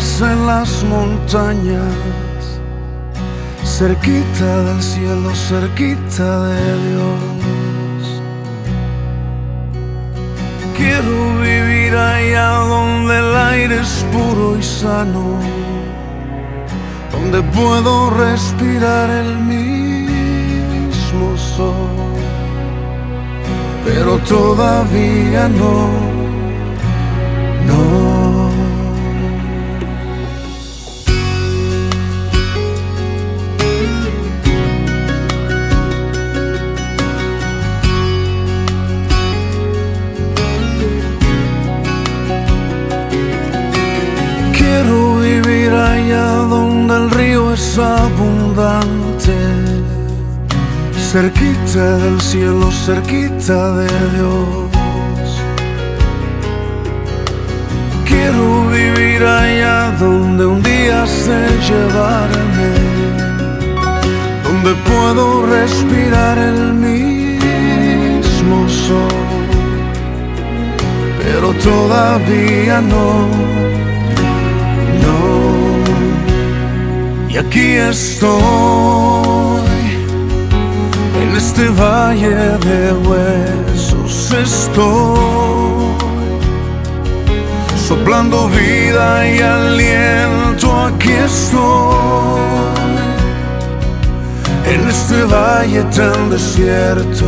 en las montañas, cerquita del cielo, cerquita de Dios. Quiero vivir allá donde el aire es puro y sano, donde puedo respirar el mismo sol, pero todavía no. Cerquita del cielo, cerquita de Dios. Quiero vivir allá donde un día sé llevarme, donde puedo respirar el mismo sol, pero todavía no, no. Y aquí estoy, en este valle de huesos estoy soplando vida y aliento, aquí estoy. En este valle tan desierto,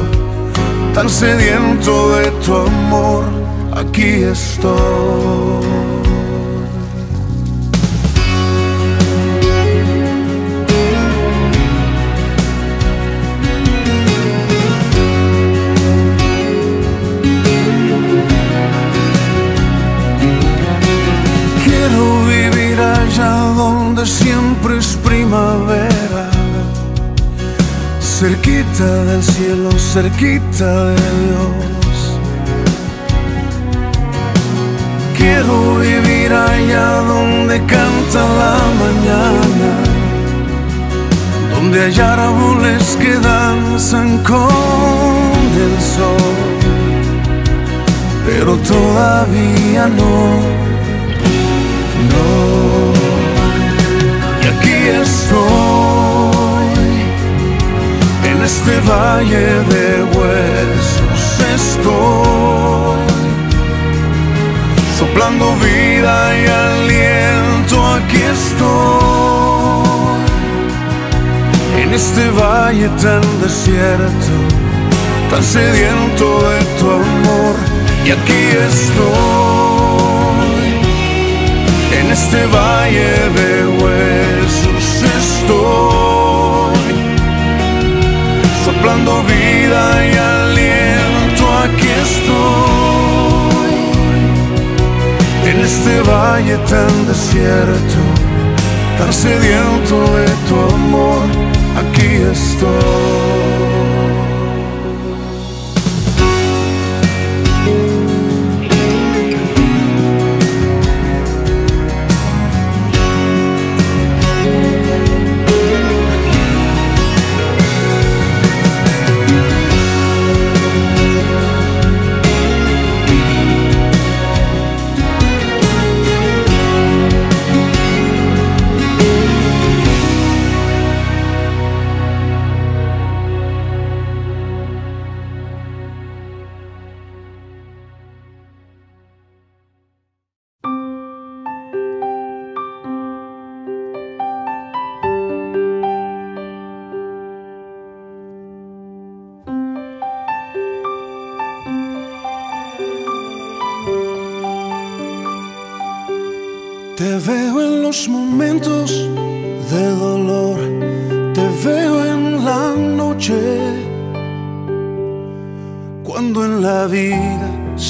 tan sediento de tu amor, aquí estoy. Cerquita del cielo, cerquita de Dios. Quiero vivir allá donde canta la mañana, donde hay árboles que danzan con el sol, pero todavía no no. Y aquí estoy, en este valle de huesos estoy, soplando vida y aliento, aquí estoy, en este valle tan desierto, tan sediento de tu amor, y aquí estoy. En este valle de huesos soplando vida y aliento, aquí estoy, en este valle tan desierto, tan sediento de tu amor, aquí estoy.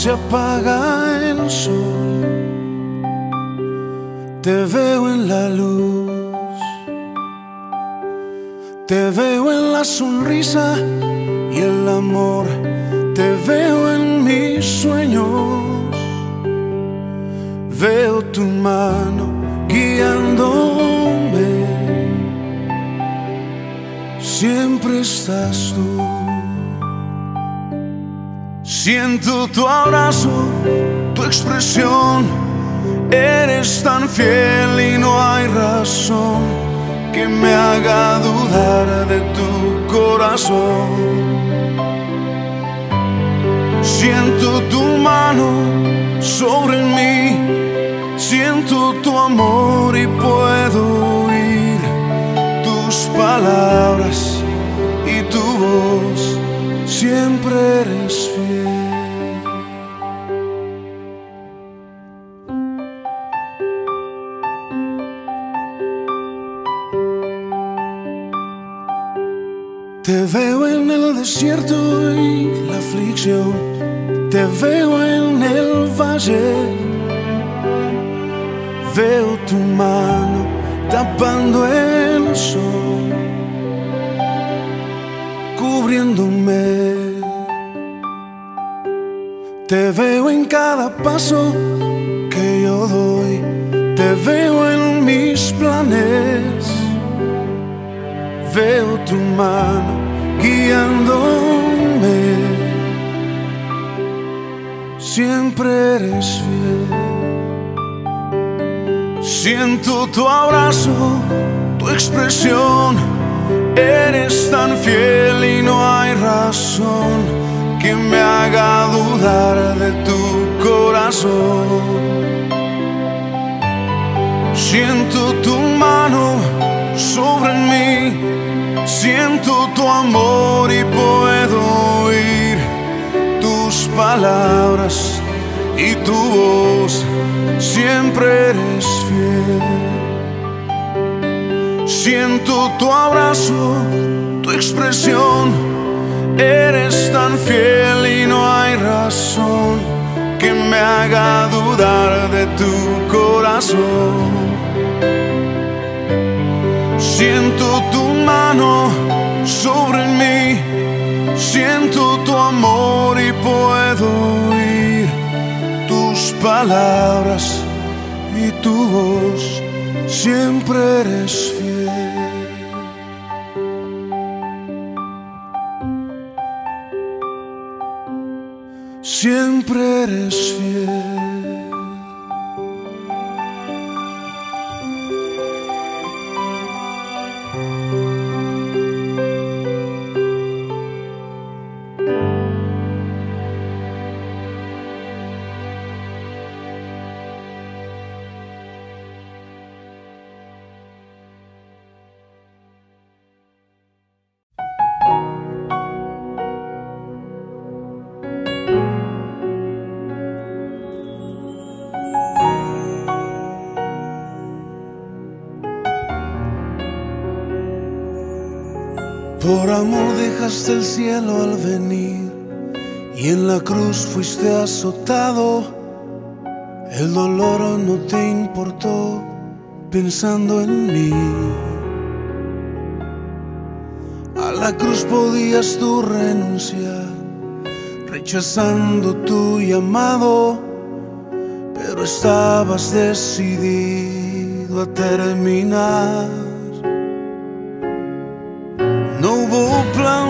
Se apaga Siento tu abrazo, tu expresión. Eres tan fiel y no hay razón que me haga dudar de tu corazón. Siento tu mano sobre mí, siento tu amor y puedo oír tus palabras y tu voz, siempre eres Te veo en el desierto y la aflicción, te veo en el valle, veo tu mano tapando el sol, cubriéndome. Te veo en cada paso que yo doy, te veo en mis planes. Veo tu mano guiándome. Siempre eres fiel. Siento tu abrazo, tu expresión. Eres tan fiel y no hay razón que me haga dudar de tu corazón. Siento tu mano sobre mí, siento tu amor y puedo oír tus palabras y tu voz, siempre eres fiel. Siento tu abrazo, tu expresión, eres tan fiel y no hay razón que me haga dudar de tu corazón. Siento tu mano sobre mí, siento tu amor y puedo oír tus palabras y tu voz, siempre eres fiel. Siempre eres amor dejaste el cielo al venir y en la cruz fuiste azotado. El dolor no te importó pensando en mí. A la cruz podías tú renunciar, rechazando tu llamado, pero estabas decidido a terminar.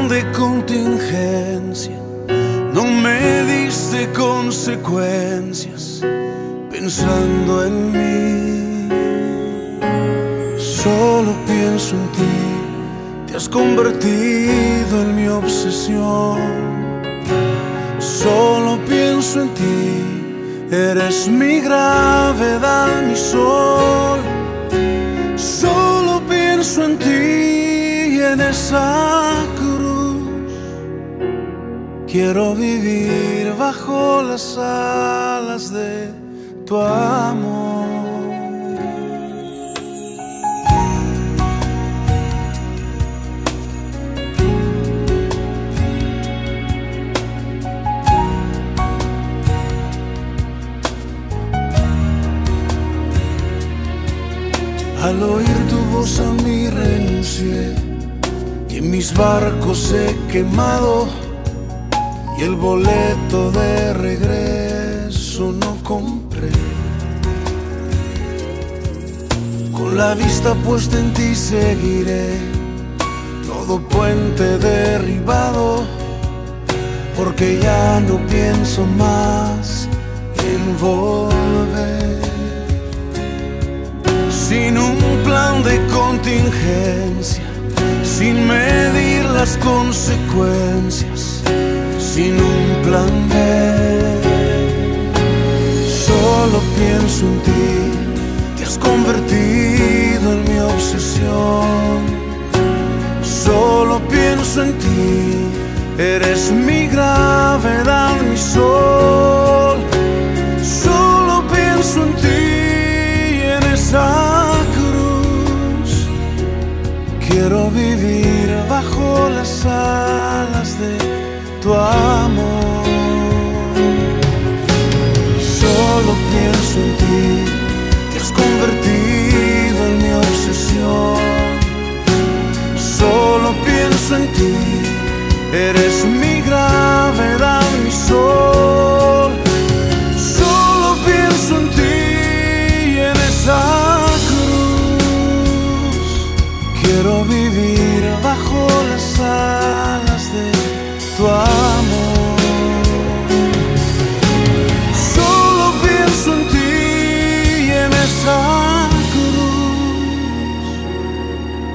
De contingencia, no me diste consecuencias pensando en mí. Solo pienso en ti, te has convertido en mi obsesión. Solo pienso en ti, eres mi gravedad, mi sol. Solo pienso en ti en esa. Quiero vivir bajo las alas de tu amor. Al oír tu voz a mí renuncié y en mis barcos he quemado el boleto de regreso no compré. Con la vista puesta en ti seguiré todo puente derribado porque ya no pienso más en volver. sin un plan de contingencia, sin medir las consecuencias, sin un plan B. Solo pienso en ti, te has convertido en mi obsesión. Solo pienso en ti, eres mi gravedad, mi sol. Solo pienso en ti en esa cruz. Quiero vivir bajo las alas de tu amor. Solo pienso en ti, te has convertido en mi obsesión. Solo pienso en ti, eres mi gravedad, mi sol.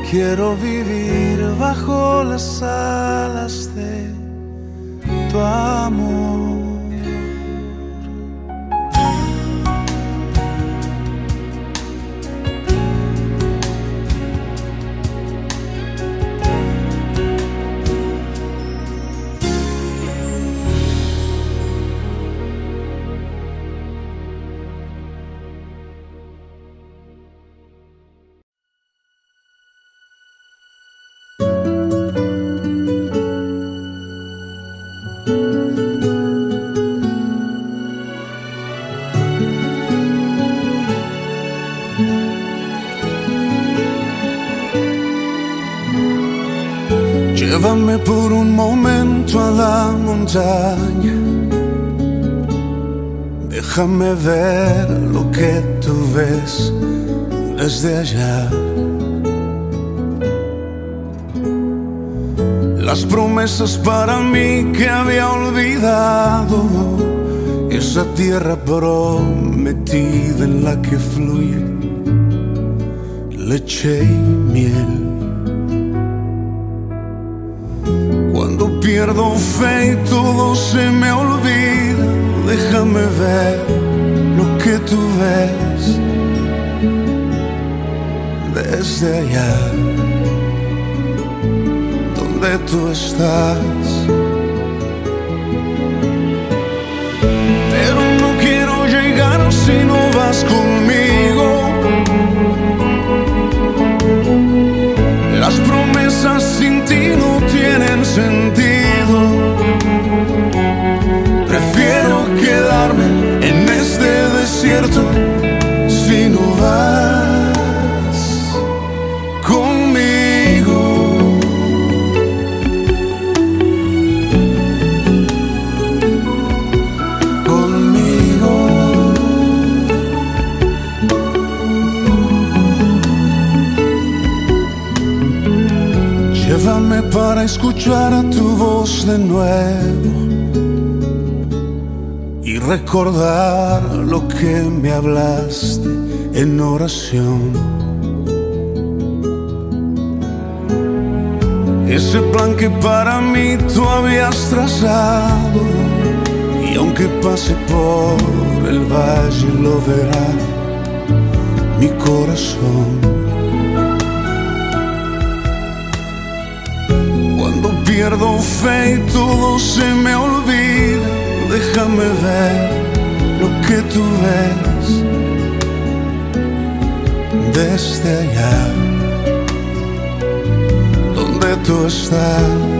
Quiero vivir bajo las alas de tu amor. Por un momento a la montaña. Déjame ver lo que tú ves desde allá. Las promesas para mí que había olvidado. Esa tierra prometida en la que fluye leche y miel. Pierdo fe y todo se me olvida, déjame ver lo que tú ves desde allá, donde tú estás. Pero no quiero llegar si no vas conmigo. Las promesas sin ti no tienen sentido. En este desierto si no vas conmigo. Conmigo. Llévame para escuchar tu voz de nuevo recordar lo que me hablaste en oración. Ese plan que para mí tú habías trazado y aunque pase por el valle lo verá mi corazón. Cuando pierdo fe y todo se me olvida, déjame ver lo que tú ves desde allá, donde tú estás.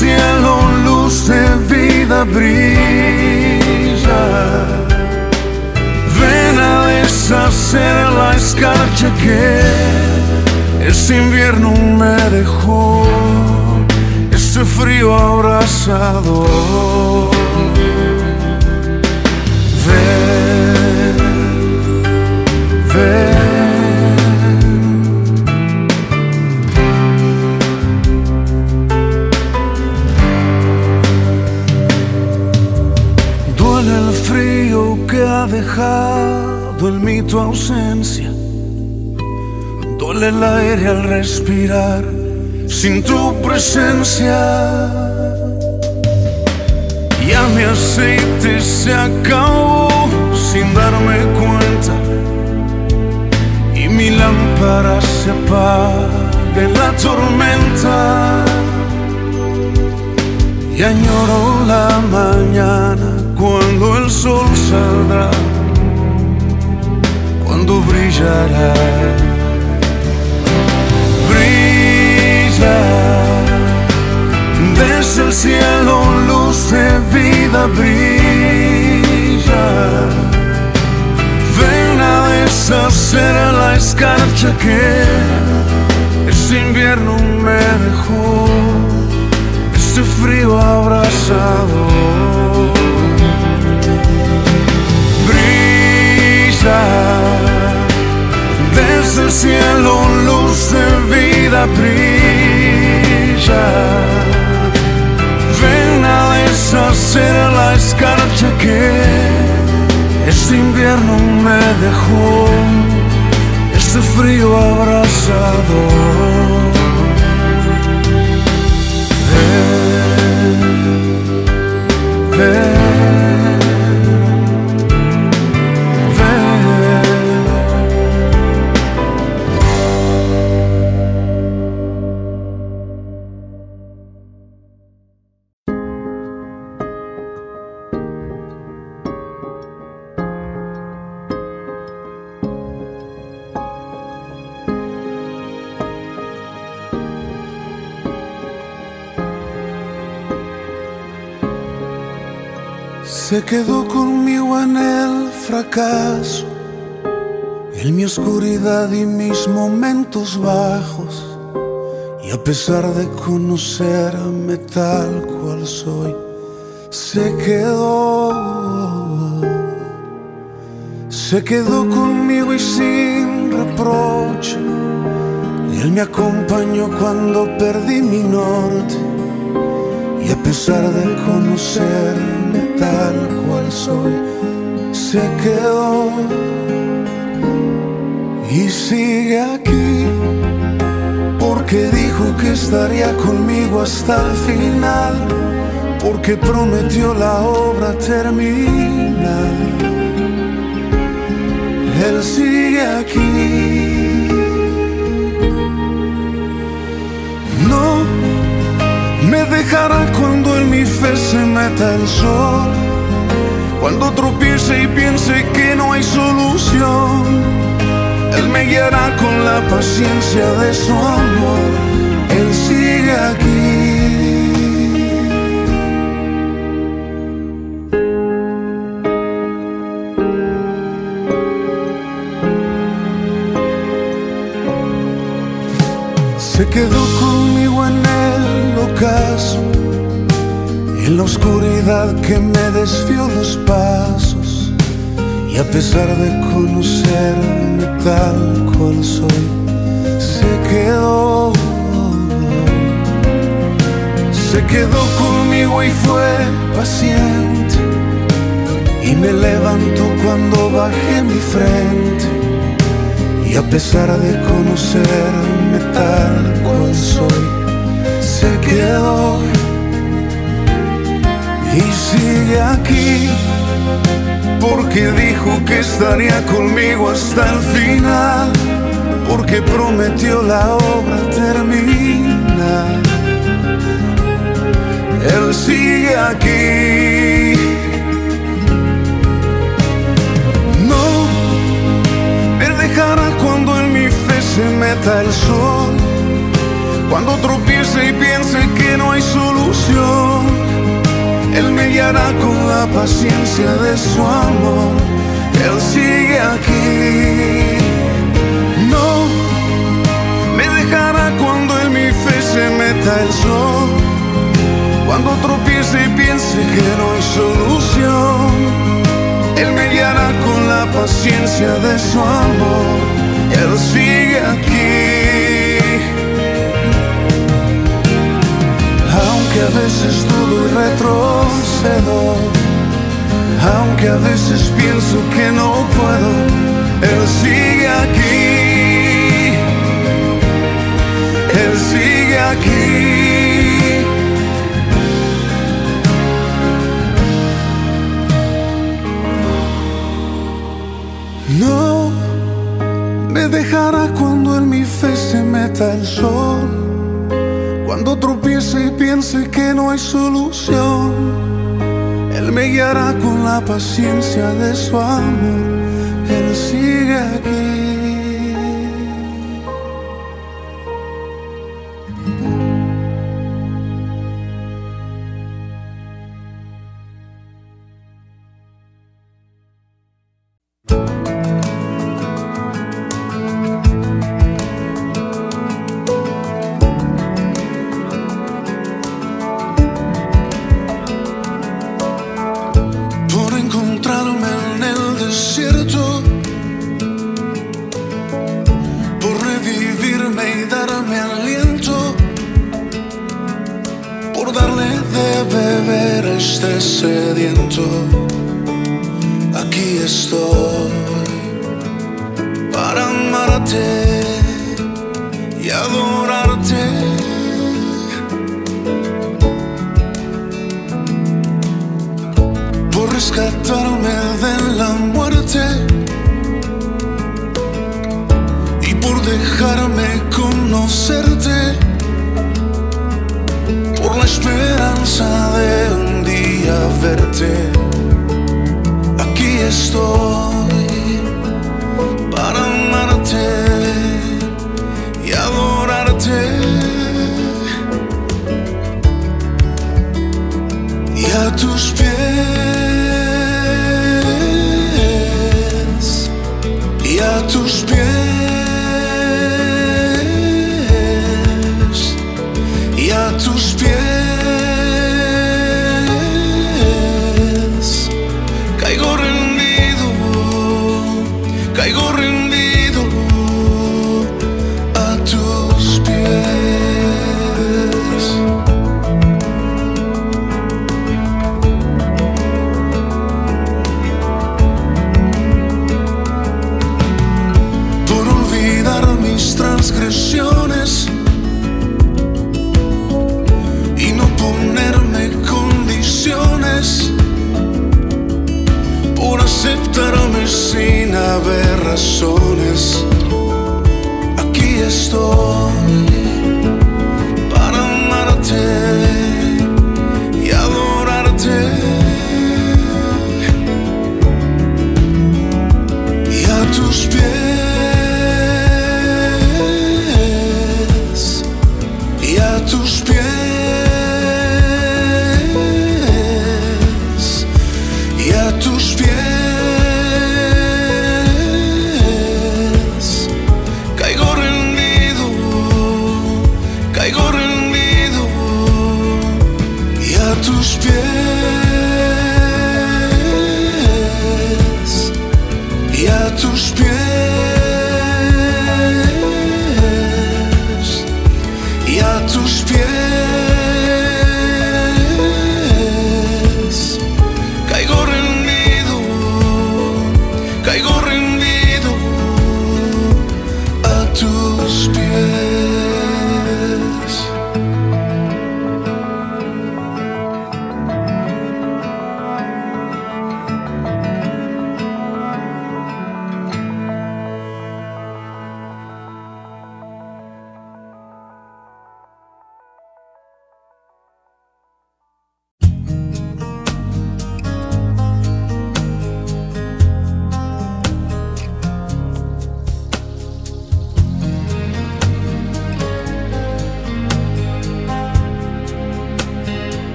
Cielo, luz de vida brilla. Ven a deshacer la escarcha que ese invierno me dejó, este frío abrazado. Ven, ven. Dejado en mí tu ausencia. Duele el aire al respirar sin tu presencia. Ya mi aceite se acabó sin darme cuenta y mi lámpara se apaga en la tormenta. Y añoro la mañana cuando el sol saldrá, cuando brillará. Brilla desde el cielo, luz de vida brilla. Ven a deshacer la escarcha que este invierno me dejó, este frío abrazado. Desde el cielo, luz de vida brilla. Ven a deshacer la escarcha que este invierno me dejó, este frío abrazado. Ven, ven, Se quedó conmigo en el fracaso, en mi oscuridad y mis momentos bajos. Y a pesar de conocerme tal cual soy, se quedó. Se quedó conmigo y sin reproche. Él me acompañó cuando perdí mi norte. Y a pesar de conocerme tal cual soy, se quedó y sigue aquí, porque dijo que estaría conmigo hasta el final, porque prometió la obra terminar. Él sigue aquí. No me dejará mi fe se meta el sol. Cuando tropiece y piense que no hay solución, Él me guiará con la paciencia de su amor. Él sigue aquí. La oscuridad que me desvió los pasos. Y a pesar de conocerme tal cual soy, se quedó. Se quedó conmigo y fue paciente. y me levanto cuando bajé mi frente y a pesar de conocerme tal cual soy, sé que doy y sigue aquí porque dijo que estaría conmigo hasta el final, porque prometió la obra termina. Él sigue aquí. No me dejará cuando en mi fe se meta el sol, cuando tropiece y piense que no hay solución él me guiará con la paciencia de su amor. Él sigue aquí. No me dejará cuando en mi fe se meta el sol. Cuando tropiece y piense que no hay solución. Él me guiará con la paciencia de su amor. Él sigue aquí. Aunque a veces dudo y retrocedo, aunque a veces pienso que no puedo, Él sigue aquí, Él sigue aquí. No me dejará cuando en mi fe se meta el sol y piense que no hay solución, Él me guiará con la paciencia de su amor. para amarte y adorarte. Por rescatarme de la muerte y por dejarme conocerte. Por la esperanza de un día verte. Aquí estoy. tuż bieg rendido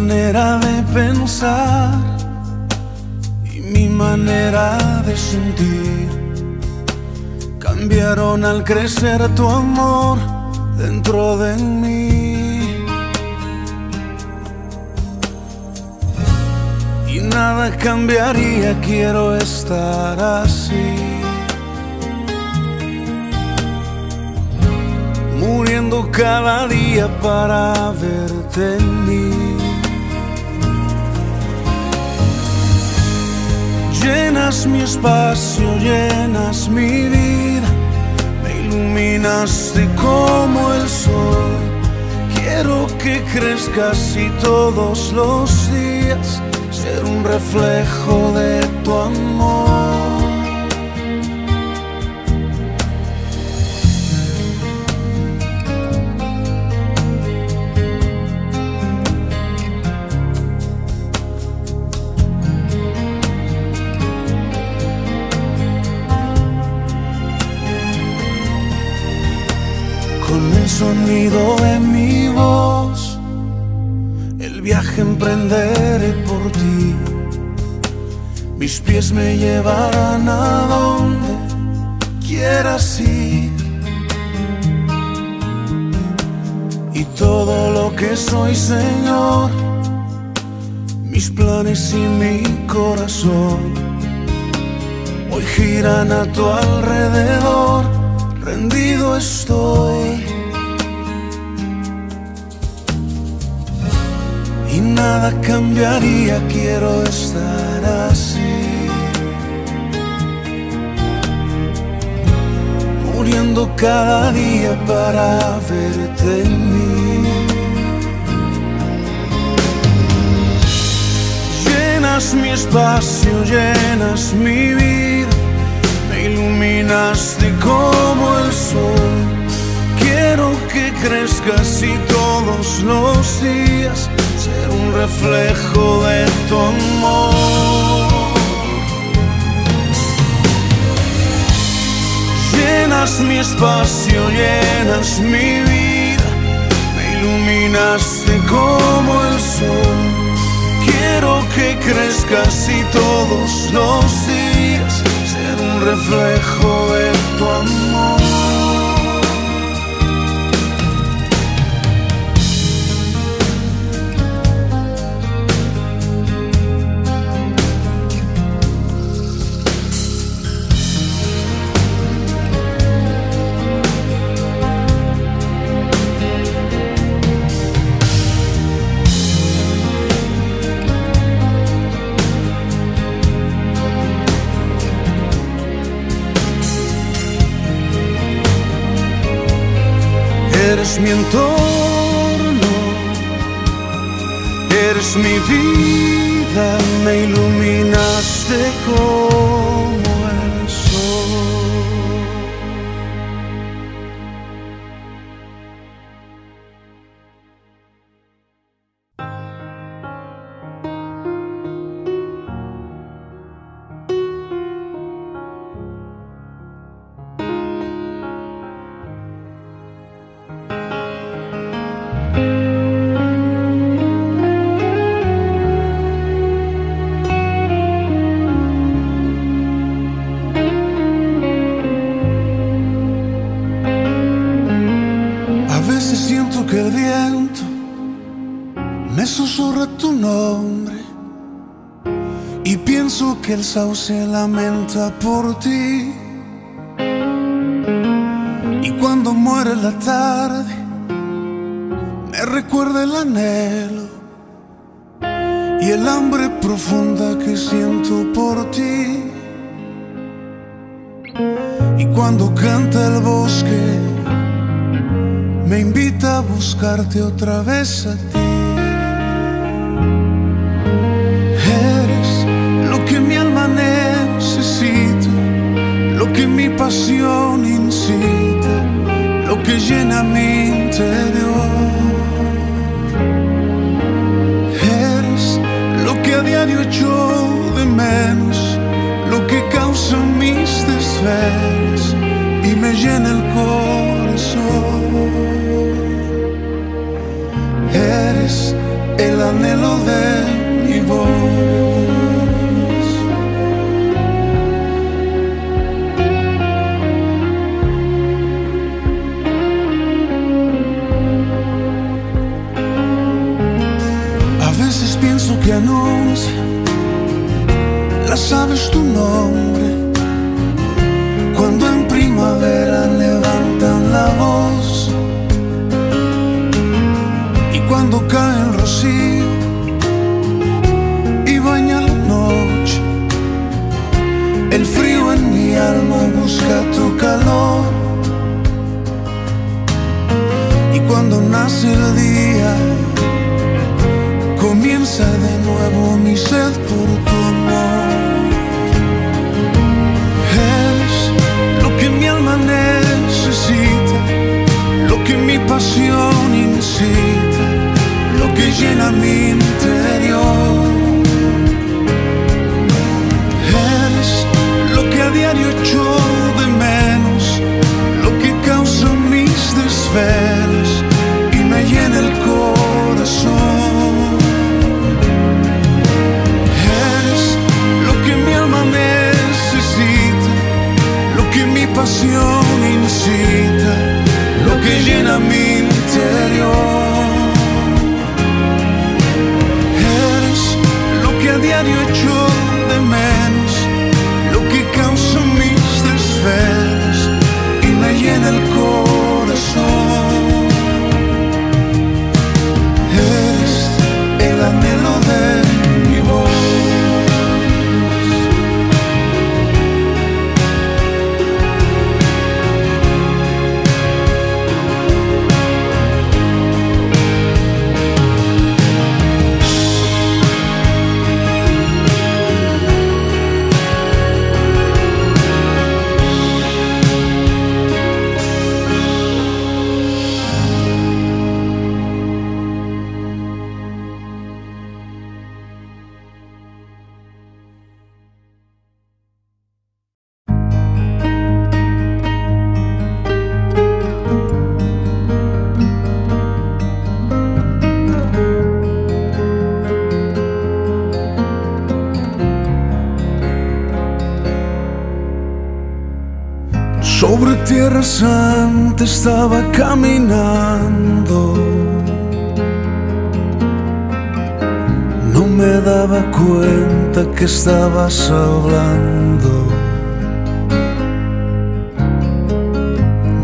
manera de pensar y mi manera de sentir cambiaron al crecer tu amor dentro de mí. Y nada cambiaría, quiero estar así. Muriendo cada día para verte en mí. Llenas mi espacio, llenas mi vida iluminaste como el sol. Quiero que crezcas y todos los días ser un reflejo de tu amor. Sonido de mi voz, el viaje emprenderé por ti. Mis pies me llevarán a donde quieras ir. Y todo lo que soy, Señor, mis planes y mi corazón, hoy giran a tu alrededor rendido estoy. Nada cambiaría, quiero estar así. Muriendo cada día para verte en mí. Llenas mi espacio, llenas mi vida iluminaste como el sol. Quiero que crezcas y todos los días ser un reflejo de tu amor. Llenas mi espacio, llenas mi vida, me iluminaste como el sol. Quiero que crezcas y todos los días ser un reflejo de tu amor. Eres mi entorno, eres mi vida, me iluminaste como el sauce lamenta por ti. Y cuando muere la tarde, me recuerda el anhelo y el hambre profunda que siento por ti. Y cuando canta el bosque, me invita a buscarte otra vez a ti. pasión incita lo que llena mi interior. Eres lo que a diario echo de menos, lo que causa mis desvelos y me llena el corazón. Eres el anhelo de mi voz. La sabes tu nombre. Cuando en primavera levantan la voz. Y cuando cae el rocío. Y baña la noche, el frío en mi alma busca tu calor. Y cuando nace el día, comienza de nuevo mi sed por tu amor. Eres lo que mi alma necesita, lo que mi pasión incita, lo que llena mi interior. Eres lo que a diario echo de menos, lo que causa mis desvelos pasión incita, lo que llena mi estaba caminando. No me daba cuenta que estabas hablando.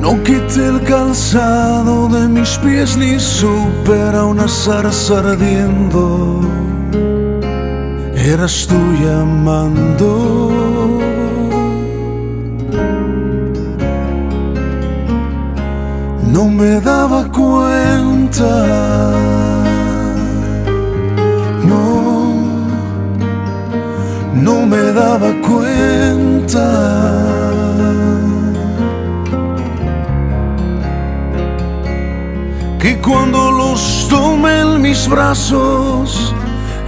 No quité el calzado de mis pies ni supe a una zarza ardiendo. Eras tú llamando. No me daba cuenta. No, no me daba cuenta. Que cuando los tomé en mis brazos,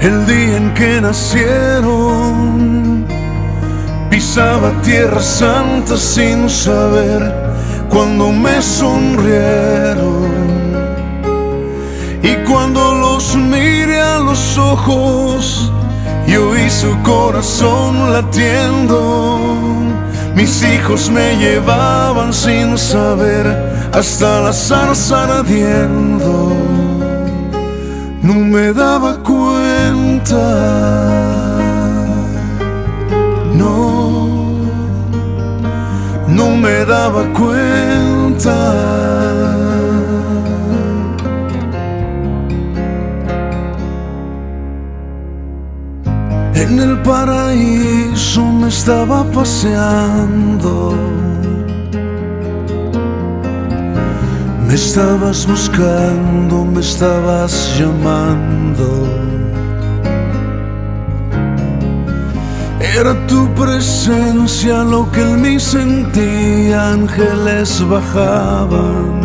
el día en que nacieron, pisaba tierra santa sin saber cuando me sonrieron y cuando los miré a los ojos y oí su corazón latiendo. Mis hijos me llevaban sin saber hasta la zarza ardiendo. No me daba cuenta. No me daba cuenta. En el paraíso me estaba paseando. Me estabas buscando, me estabas llamando. Era tu presencia lo que en mí sentí, ángeles bajaban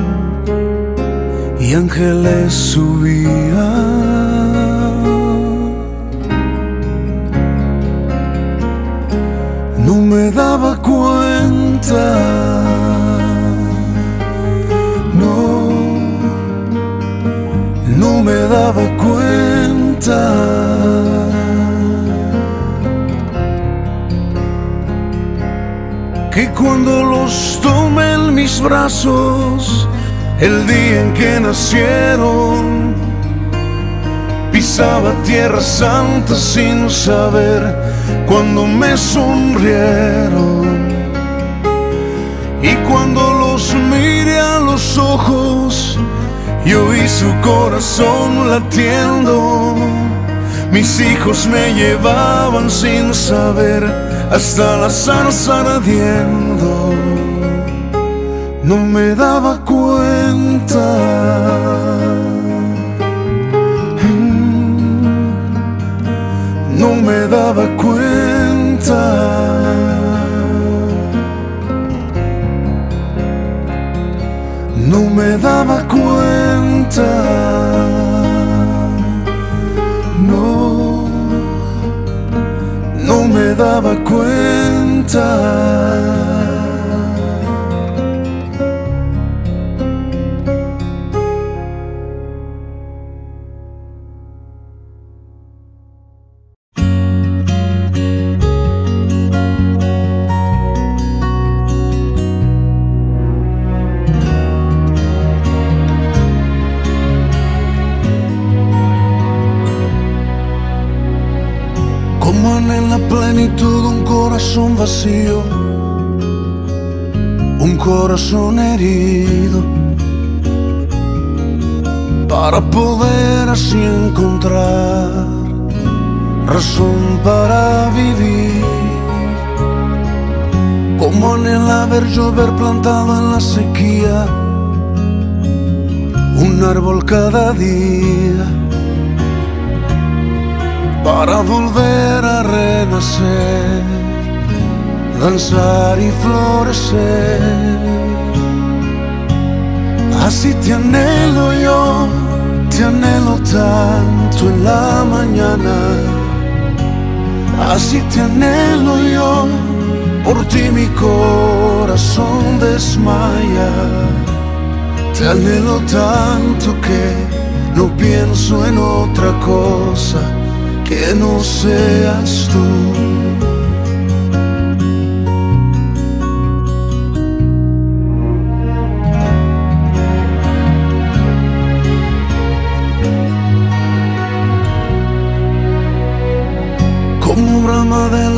y ángeles subían. No me daba cuenta, no, no me daba cuenta. Que cuando los tomé en mis brazos, el día en que nacieron, pisaba tierra santa sin saber cuando me sonrieron. Y cuando los miré a los ojos, yo vi su corazón latiendo. Mis hijos me llevaban sin saber hasta la zarza ardiendo. No me daba cuenta. no me daba cuenta. No me daba cuenta. Me daba cuenta. Corazón vacío, un corazón herido, para poder así encontrar razón para vivir. Como en el haber llover plantado en la sequía, un árbol cada día. Para volver a renacer, danzar y florecer. Así te anhelo yo, te anhelo tanto en la mañana. Así te anhelo yo, por ti mi corazón desmaya. Te anhelo tanto que no pienso en otra cosa que no seas tú.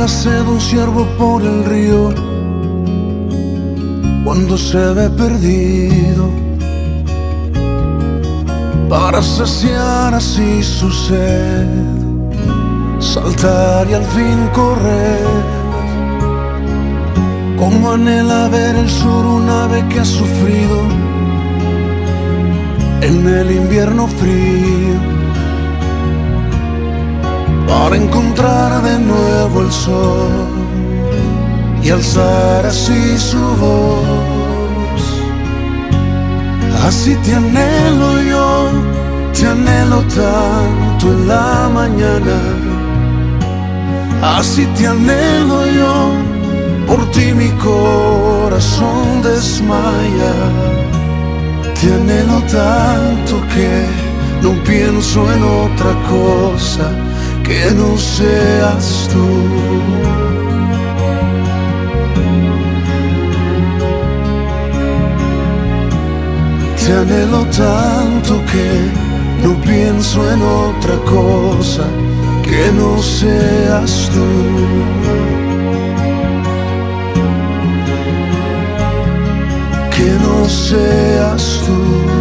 La sed un ciervo por el río, cuando se ve perdido, para saciar así su sed saltar y al fin correr. Como anhela ver el sur un ave que ha sufrido en el invierno frío. Para encontrar de nuevo el sol y alzar así su voz. Así te anhelo yo, te anhelo tanto en la mañana Así te anhelo yo, por ti mi corazón desmaya. Te anhelo tanto que no pienso en otra cosa que no seas tú. Te anhelo tanto que no pienso en otra cosa que no seas tú. Que no seas tú.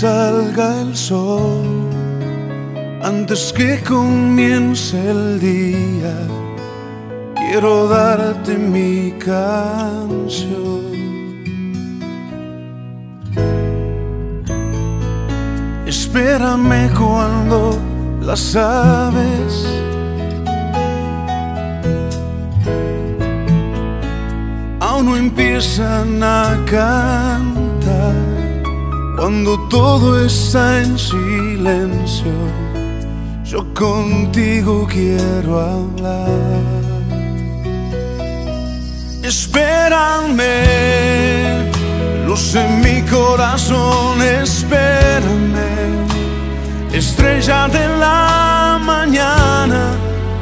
Salga el sol, antes que comience el día, quiero darte mi canción. Espérame cuando las aves aún no empiezan a cantar cuando todo está en silencio. Yo contigo quiero hablar. Espérame, luz en mi corazón, espérame estrella de la mañana,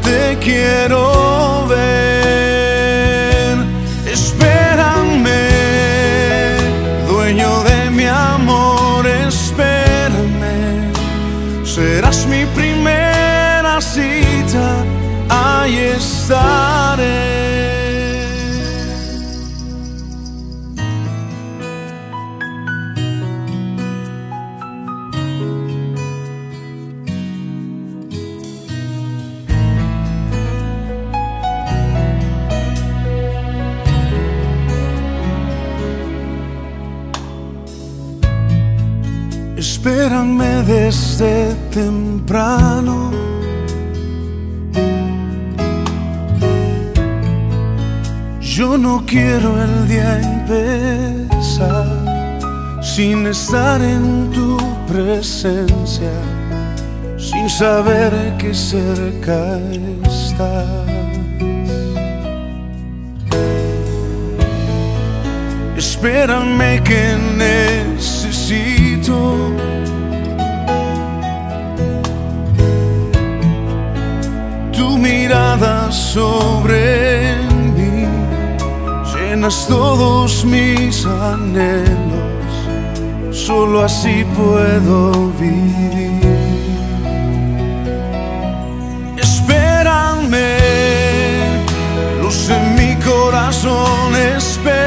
te quiero ver. Espérame desde temprano. Yo no quiero el día empezar sin estar en tu presencia, sin saber que cerca estás. Espérame que necesito tu mirada sobre llenas todos mis anhelos, solo así puedo vivir. Espérame, luz en mi corazón, espérame,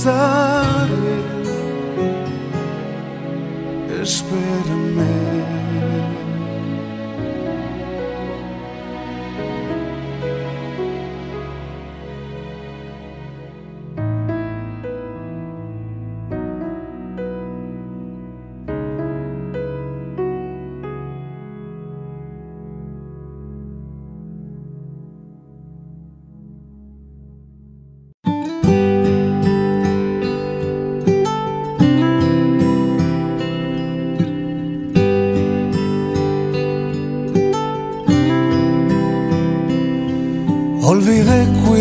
estaré. Espérame.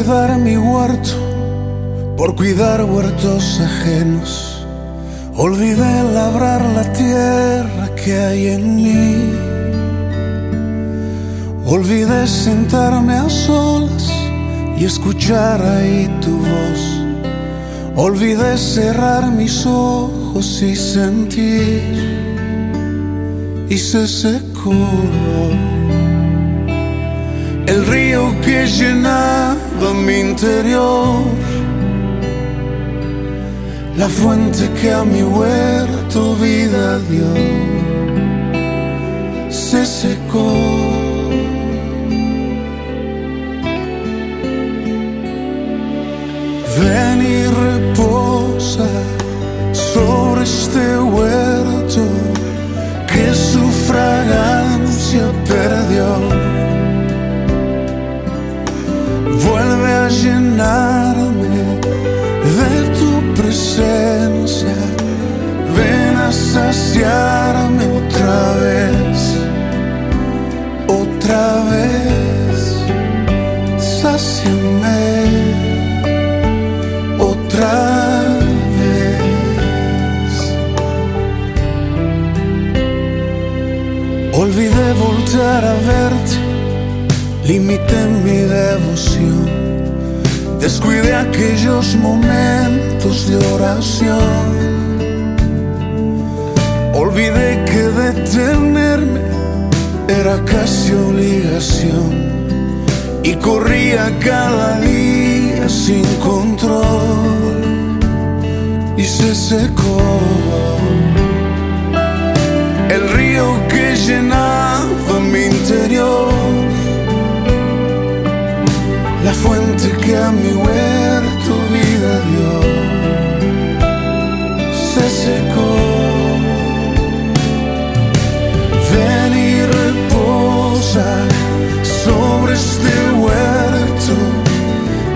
Mi huerto por cuidar huertos ajenos. Olvidé labrar la tierra que hay en mí. Olvidé sentarme a solas y escuchar ahí tu voz. Olvidé cerrar mis ojos y sentir. Y se secó el río que llenaba mi interior, la fuente que a mi huerto vida dio, se secó. Ven y reposa saciarme otra vez, otra vez, saciame otra vez. Olvidé volver a verte limité mi devoción, descuidé aquellos momentos de oración. Olvidé que detenerme era casi obligación y corría cada día sin control y se secó el río que llenaba mi interior la fuente que a mi huerto vida dio, se secó. Este huerto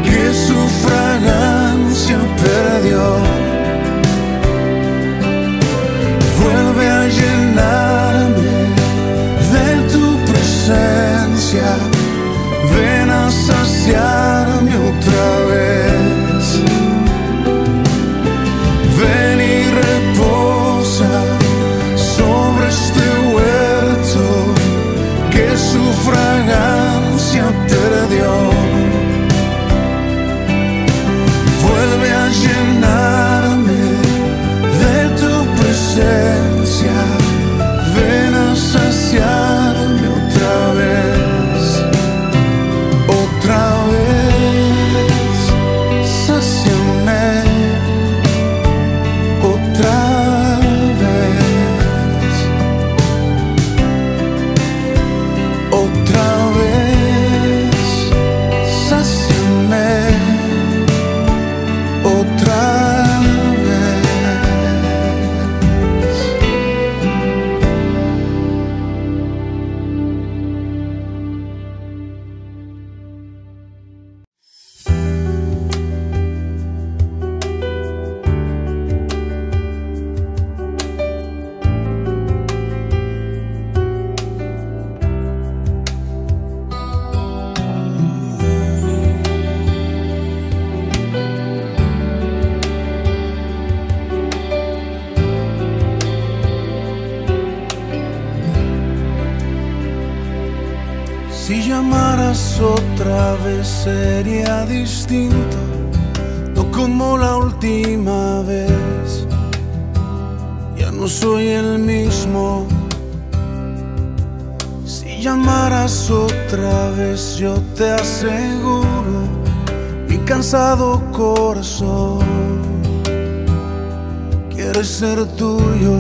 que su fragancia perdió. Vuelve a llenarme de tu presencia ven a saciarme cansado corazón quiere ser tuyo.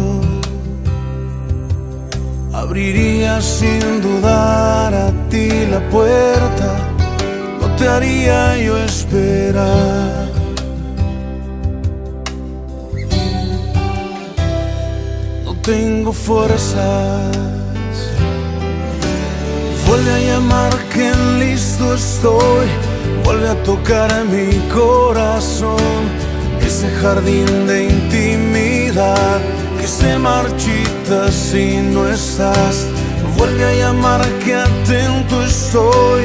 Abriría sin dudar a ti la puerta, no te haría yo esperar. No tengo fuerzas, vuelve a llamar que listo estoy, vuelve a tocar mi corazón, ese jardín de intimidad que se marchita si no estás. Vuelve a llamar que atento estoy.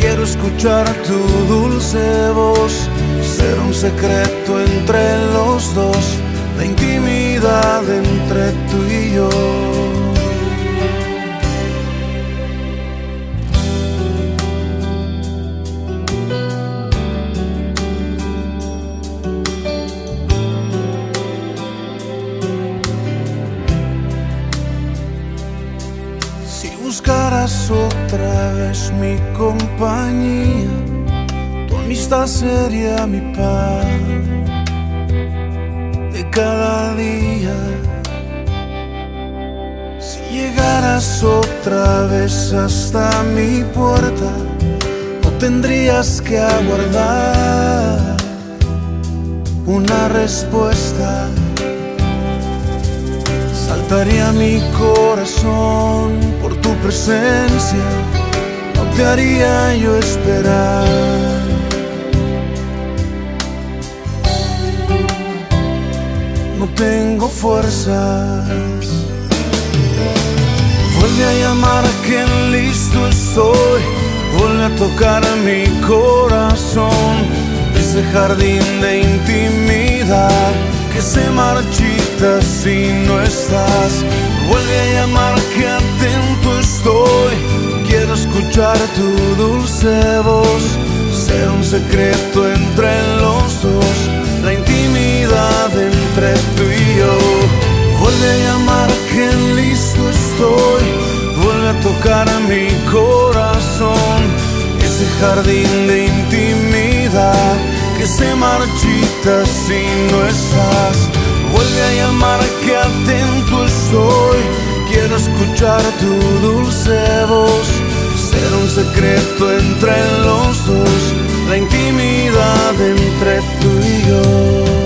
Quiero Quiero escuchar tu dulce voz, ser un secreto entre los dos, la intimidad entre tú y yo. Mi compañía, tu amistad sería mi paz de cada día. Si llegaras otra vez hasta mi puerta, no tendrías que aguardar una respuesta. Saltaría mi corazón por tu presencia, te haría yo esperar. No tengo fuerzas. Vuelve a llamar que listo estoy. Vuelve a tocar mi corazón. Ese jardín de intimidad que se marchita si no estás. Vuelve a llamar que atento estoy. Quiero escuchar tu dulce voz. Ser un secreto entre los dos. La intimidad entre tú y yo. Vuelve a llamar que listo estoy. Vuelve a tocar mi corazón. Ese jardín de intimidad que se marchita si no estás. Vuelve a llamar que atento estoy. Quiero escuchar tu dulce voz. Era un secreto entre los dos, la intimidad entre tú y yo.